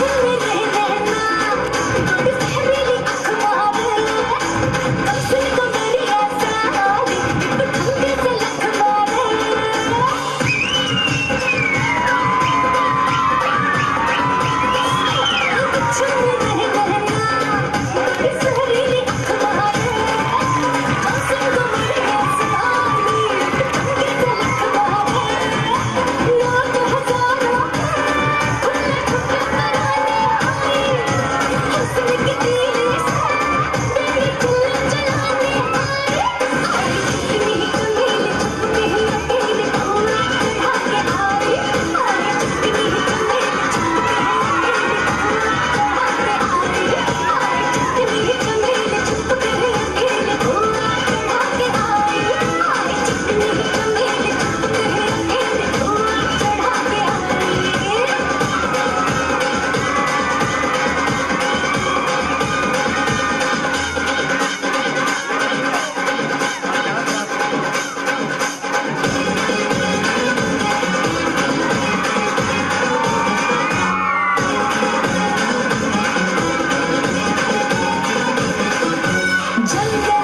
Watching me Hallelujah.